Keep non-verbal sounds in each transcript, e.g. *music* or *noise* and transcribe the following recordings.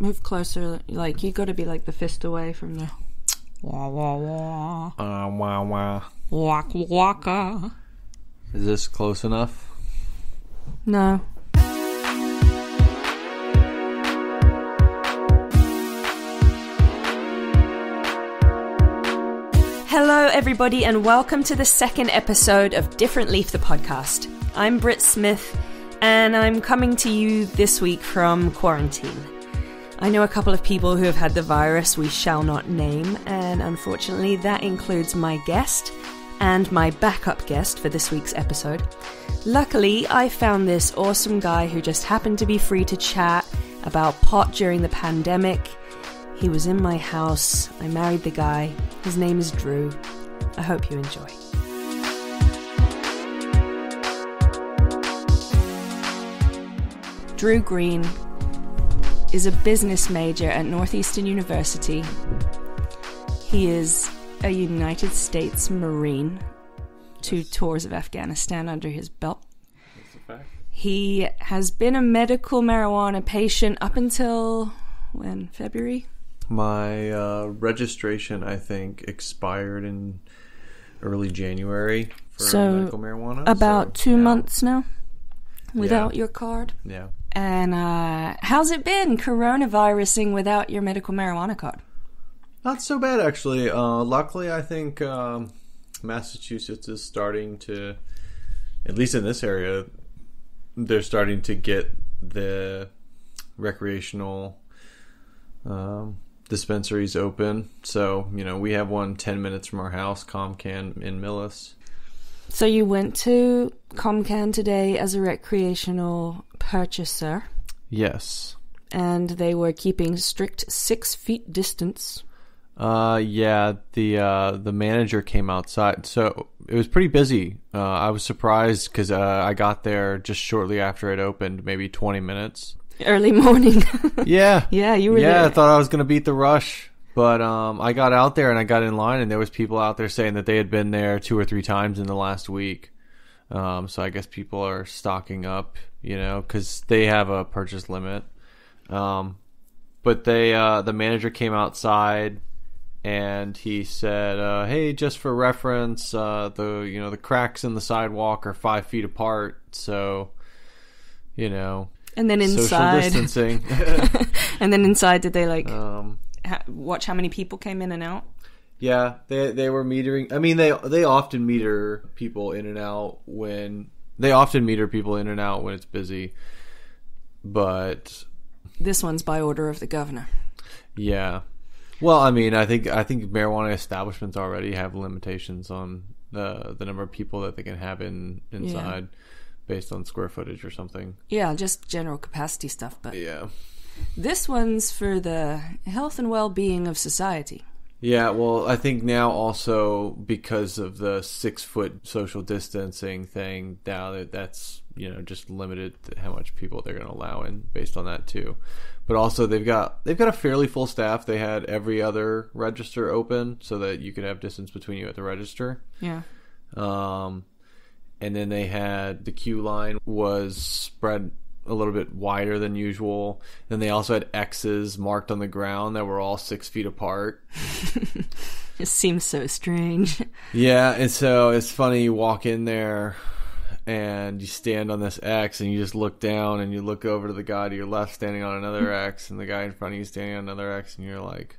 Move closer. Like you got to be like the fist away from the. Wah wah wah. Uh, wah, wah. Waka waka. Is this close enough? No. Hello, everybody, and welcome to the second episode of Different Leaf, the podcast. I'm Brit Smith, and I'm coming to you this week from quarantine. I know a couple of people who have had the virus we shall not name, and unfortunately, that includes my guest and my backup guest for this week's episode. Luckily, I found this awesome guy who just happened to be free to chat about pot during the pandemic. He was in my house. I married the guy. His name is Drew. I hope you enjoy. Drew Greene is a business major at Northeastern University. He is a United States Marine, two tours of Afghanistan under his belt. He has been a medical marijuana patient up until when? February? My uh, registration, I think, expired in early January for So, medical marijuana. About so, two yeah. months now without your card. Yeah. And uh, how's it been coronavirusing without your medical marijuana card? Not so bad, actually. Uh, luckily, I think um, Massachusetts is starting to, at least in this area, they're starting to get the recreational um, dispensaries open. So, you know, we have one 10 minutes from our house, Comcann in Millis. So you went to Comcann today as a recreational purchaser, Yes. and they were keeping strict six feet distance. Uh, yeah, the uh, the manager came outside, so it was pretty busy. Uh, I was surprised because uh, I got there just shortly after it opened, maybe twenty minutes. Early morning. *laughs* Yeah, yeah, you were yeah. I thought I was gonna beat the rush, but um, I got out there and I got in line, and there was people out there saying that they had been there two or three times in the last week. Um, so I guess people are stocking up, you know, because they have a purchase limit. Um, but they, uh, the manager came outside and he said, uh, "Hey, just for reference, uh, the you know the cracks in the sidewalk are five feet apart, so you know and then social inside, *laughs* distancing." *laughs* and then inside, did they like um, ha- watch how many people came in and out? Yeah, they they were metering. I mean, they they often meter people in and out when they often meter people in and out when it's busy. But This one's by order of the governor. yeah, well, I mean, I think I think marijuana establishments already have limitations on the the number of people that they can have in inside based on square footage or something. Yeah, just general capacity stuff, but Yeah. this one's for the health and well-being of society. Yeah, well, I think now also because of the six foot social distancing thing, now that that's you know just limited to how much people they're going to allow in based on that too. But also they've got they've got a fairly full staff. They had every other register open so that you could have distance between you at the register. Yeah. Um, and then they had the queue line was spread a little bit wider than usual. Then they also had X's marked on the ground that were all six feet apart. *laughs* It seems so strange. Yeah, and so it's funny you walk in there and you stand on this X and you just look down and you look over to the guy to your left standing on another *laughs* X and the guy in front of you standing on another X and you're like,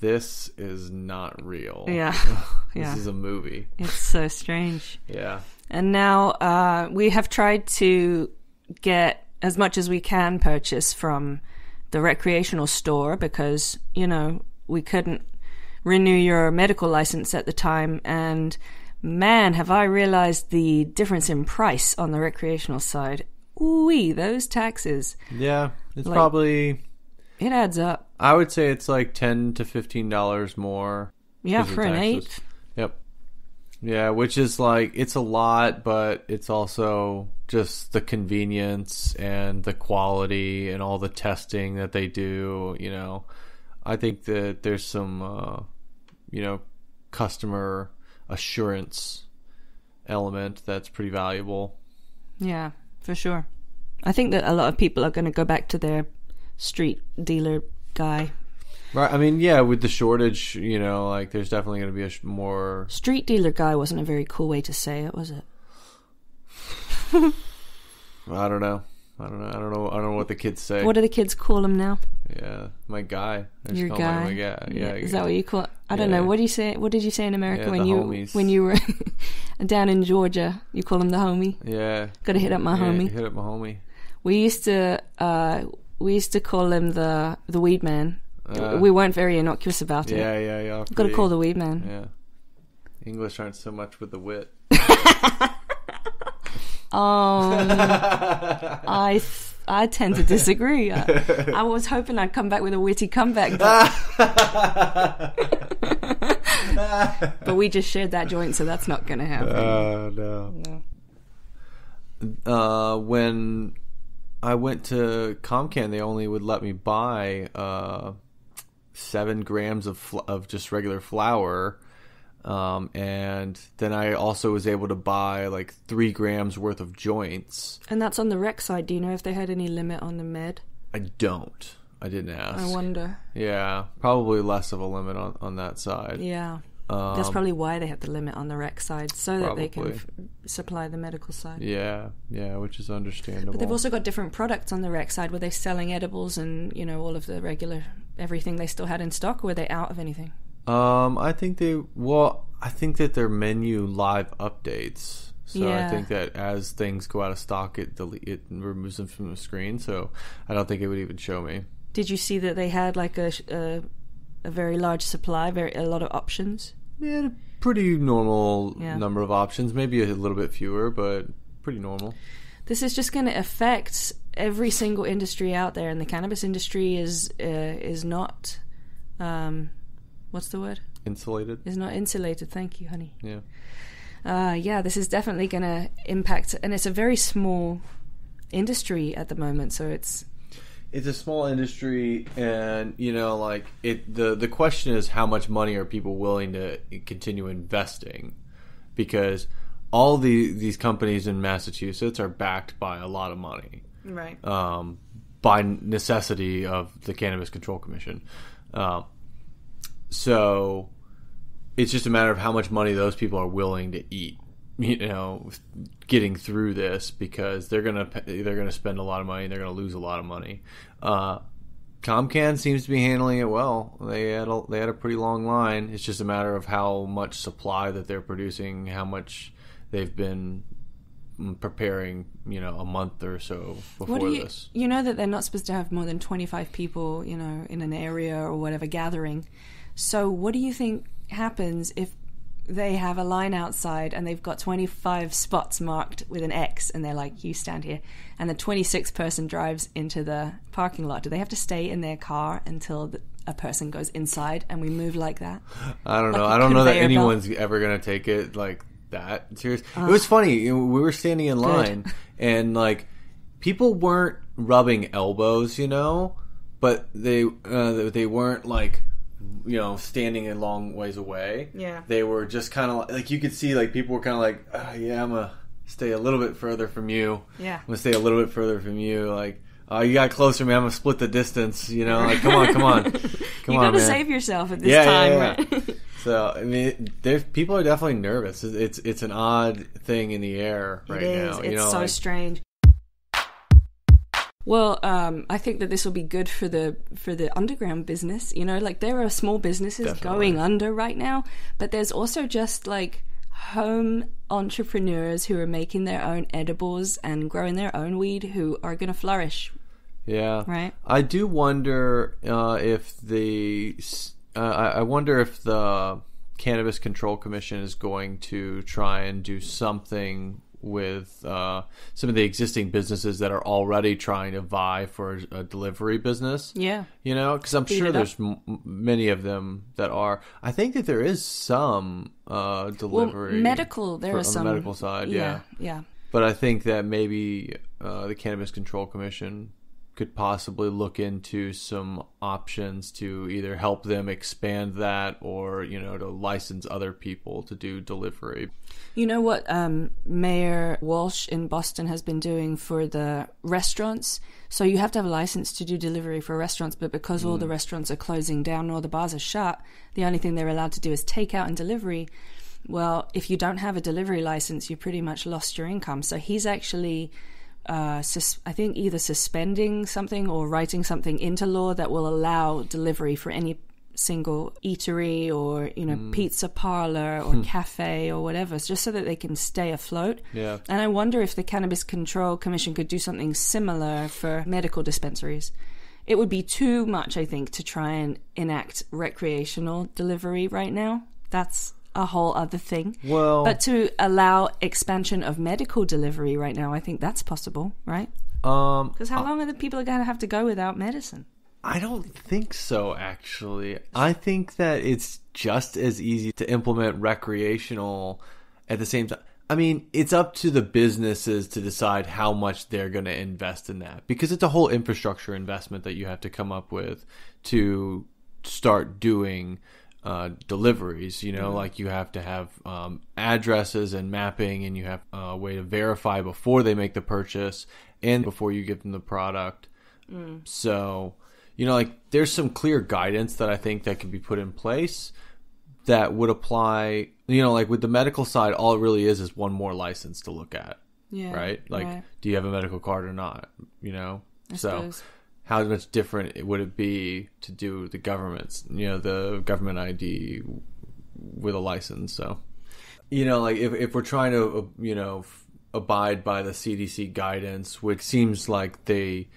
This is not real. Yeah. *laughs* this Yeah. is a movie. It's so strange. Yeah. And now uh, we have tried to get as much as we can purchase from the recreational store because, you know, we couldn't renew your medical license at the time. And man, have I realized the difference in price on the recreational side. Ooh, those taxes. Yeah. It's Like- probably It adds up. I would say it's like ten to fifteen dollars more. Yeah, for an eighth. Yeah, which is like it's a lot, but it's also just the convenience and the quality and all the testing that they do. You know, I think that there's some, uh, you know, customer assurance element that's pretty valuable. Yeah, for sure. I think that a lot of people are going to go back to their street dealer guy. Right. I mean, yeah, with the shortage, you know, like there's definitely going to be a sh- more. Street dealer guy wasn't a very cool way to say it, was it? I don't know. I don't know. I don't know. I don't know what the kids say. What do the kids call him now? yeah, my guy. I just Your call him guy. my guy. Yeah. Is that what you call? I don't Yeah. know. What do you say? What did you say in America Yeah, when the you homies. when you were *laughs* down in Georgia? You call him the homie. Yeah. Got to hit up my Yeah, homie. Hit up my homie. We used to uh, we used to call him the the weed man. Uh, we weren't very innocuous about it. Yeah, yeah, yeah. Got to call the weed man. Yeah. English aren't so much with the wit. *laughs* Um, *laughs* I th- I tend to disagree. I, I was hoping I'd come back with a witty comeback, but, *laughs* but we just shared that joint, so that's not going to happen. Oh no. Uh, when I went to Comcann, they only would let me buy uh, seven grams of fl- of just regular flower, um, and then I also was able to buy like three grams worth of joints. And that's on the rec side. Do you know if they had any limit on the med? I don't. I didn't ask. I wonder. yeah, probably less of a limit on, on that side. Yeah. Um, That's probably why they have the limit on the rec side, so that they can f- supply the medical side. yeah, yeah, which is understandable. But they've also got different products on the rec side. Were they selling edibles and you know all of the regular everything they still had in stock? Or were they out of anything? Um, I think they well, I think that their menu live updates. So Yeah. I think that as things go out of stock, it delete it removes them from the screen. So I don't think it would even show me. Did you see that they had like a a, a very large supply, very a lot of options? They had a pretty normal Yeah. number of options, maybe a little bit fewer, but pretty normal. This is just going to affect every single industry out there, and the cannabis industry is uh, is not. Um, what's the word? Insulated. Is not insulated. Thank you, honey. Yeah. Uh, yeah, this is definitely going to impact, and it's a very small industry at the moment. So it's It's a small industry, and you know, like it. the The question is, how much money are people willing to continue investing? Because all the these companies in Massachusetts are backed by a lot of money. right. um, by necessity of the Cannabis Control Commission. Um, so it's just a matter of how much money those people are willing to eat. You know, getting through this because they're gonna they're gonna spend a lot of money. and They're gonna lose a lot of money. Uh, Comcann seems to be handling it well. They had a, they had a pretty long line. It's just a matter of how much supply that they're producing, how much they've been preparing. You know, a month or so before you this. you know that they're not supposed to have more than twenty five people, you know, in an area or whatever gathering. So what do you think happens if they have a line outside and they've got twenty five spots marked with an X and they're like, You stand here and the twenty sixth person drives into the parking lot. Do they have to stay in their car until the, a person goes inside and we move like that? I don't like know. I don't know that conveyor belt? anyone's ever gonna take it like that serious. it was funny. We were standing in line, and like people weren't rubbing elbows, you know, but they uh, they weren't like you know standing a long ways away. Yeah. they were just kind of like, like you could see like people were kind of like, uh, yeah, I'm gonna stay a little bit further from you. Yeah. I'm gonna stay a little bit further from you. Like, oh, you got closer, man. I'm gonna split the distance. You know, like, come on, come on, *laughs* come on. you on, gotta man. save yourself at this Yeah, time, yeah, yeah. right? *laughs* So I mean, there's people are definitely nervous. It's it's, it's an odd thing in the air right It is. now. It's you know, so like, strange. Well, um, I think that this will be good for the for the underground business. You know, like there are small businesses Definitely. going under right now, but there's also just like home entrepreneurs who are making their own edibles and growing their own weed who are going to flourish. yeah. Right. I do wonder uh, if the uh, I I wonder if the Cannabis Control Commission is going to try and do something with uh, some of the existing businesses that are already trying to vie for a delivery business. Yeah. You know, because I'm Speed sure there's m- many of them that are. I think that there is some uh, Well, delivery. medical. There for- are on the some medical side, yeah. yeah. But I think that maybe uh, the Cannabis Control Commission could possibly look into some options to either help them expand that or you know to license other people to do delivery. You know what um, Mayor Walsh in Boston has been doing for the restaurants? So you have to have a license to do delivery for restaurants, but because all the restaurants are closing down, all the bars are shut, the only thing they're allowed to do is takeout and delivery. Well, if you don't have a delivery license, you pretty much lost your income. So he's actually, uh, sus- I think, either suspending something or writing something into law that will allow delivery for any single eatery or you know pizza parlor or cafe or whatever, just so that they can stay afloat. Yeah. And I wonder if the Cannabis Control Commission could do something similar for medical dispensaries. It would be too much, I think, to try and enact recreational delivery right now. That's a whole other thing. Well, But to allow expansion of medical delivery right now, I think that's possible, right? um, Because how long are the people going to have to go without medicine? I don't think so, actually. I think that it's just as easy to implement recreational at the same time. I mean, it's up to the businesses to decide how much they're going to invest in that because it's a whole infrastructure investment that you have to come up with to start doing uh, deliveries. You know, like you have to have um, addresses and mapping, and you have a way to verify before they make the purchase and before you give them the product. So, you know, like there's some clear guidance that I think that can be put in place that would apply. You know, like with the medical side, all it really is is one more license to look at, Yeah. right? Like, right. do you have a medical card or not? You know, I so suppose. How much different would it be to do the government's, you know, the government ID with a license? So, you know, like if if we're trying to, uh, you know, abide by the CDC guidance, which seems like they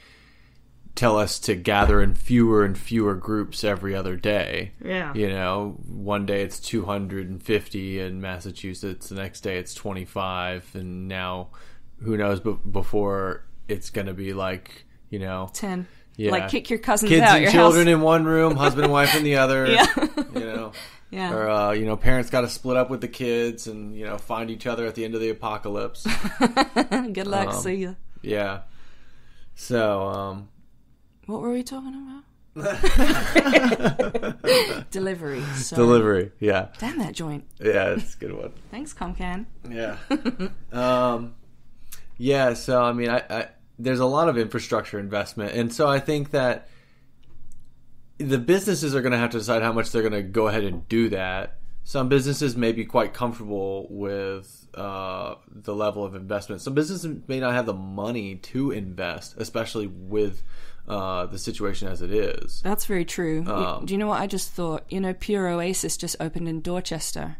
tell us to gather in fewer and fewer groups every other day. Yeah. You know, one day it's 250 in Massachusetts, the next day it's 25, and now who knows, but before it's going to be like, you know, 10. Yeah. Like kick your cousins kids out and your children house. in one room, husband and wife in the *laughs* other. Yeah. You know, *laughs* Yeah. or uh, you know, parents got to split up with the kids and you know find each other at the end of the apocalypse. *laughs* Good luck. um, See ya. yeah. So, um, What were we talking about? Delivery. So. delivery. Yeah, Damn that joint. yeah, it's a good one. Thanks, Comcann. Yeah. um, yeah. So I mean, I, I there's a lot of infrastructure investment, and so I think that the businesses are going to have to decide how much they're going to go ahead and do that. Some businesses may be quite comfortable with uh, the level of investment. Some businesses may not have the money to invest, especially with uh, the situation as it is. That's very true. Um, Do you know what I just thought? You know, Pure Oasis just opened in Dorchester.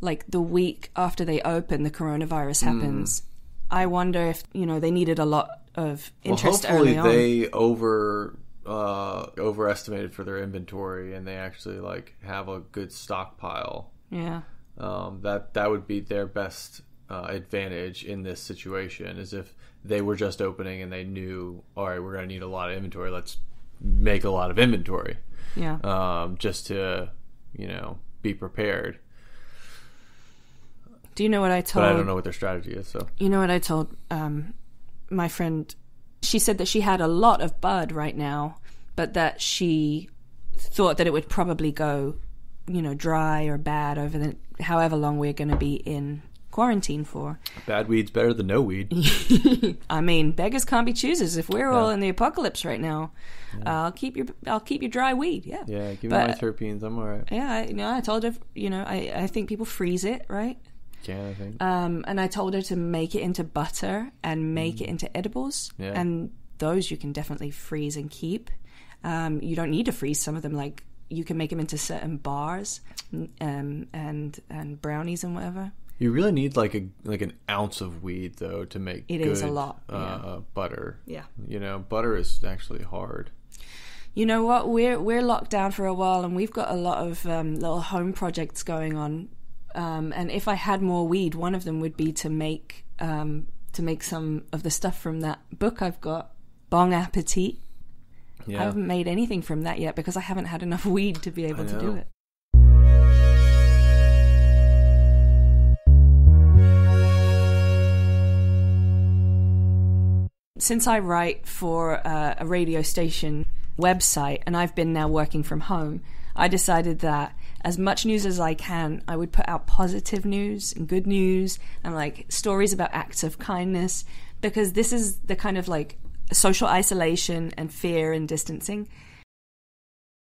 Like the week after they open, the coronavirus Hmm. happens. I wonder if, you know, they needed a lot of interest well, hopefully they over uh, overestimated for their inventory, and they actually like have a good stockpile. Yeah. Um, that that would be their best uh, advantage in this situation. Is if they were just opening and they knew, all right, we're going to need a lot of inventory. Let's make a lot of inventory, Yeah. um, just to you know be prepared. Do you know what I told? But I don't know what their strategy is. So You know what I told um, my friend? She said that she had a lot of bud right now, but that she thought that it would probably go, you know, dry or bad over the however long we're going to be in quarantine for. bad weed's better than no weed. *laughs* I mean, beggars can't be choosers. If we're all in the apocalypse right now, I'll keep your I'll keep your dry weed. Yeah, Yeah, give me my terpenes. I'm all right. yeah. I, you know, I told her, you know, I I think people freeze it, right? Can I think? Um, and I told her to make it into butter and make it into edibles. Mm. Yeah. And those you can definitely freeze and keep. Um, you don't need to freeze some of them. Like you can make them into certain bars, um, and and brownies and whatever. You really need like a like an ounce of weed though to make It good, is a lot, uh, butter. Yeah. You know, butter is actually hard. You know what? We're we're locked down for a while, and we've got a lot of um, little home projects going on. Um, and if I had more weed, one of them would be to make um, to make some of the stuff from that book I've got, Bong Appetit. I haven't made anything from that yet because I haven't had enough *laughs* weed to be able to do it. since I write for uh, a radio station website and I've been now working from home, I decided that as much news as I can, I would put out positive news and good news and like stories about acts of kindness because this is the kind of like social isolation and fear and distancing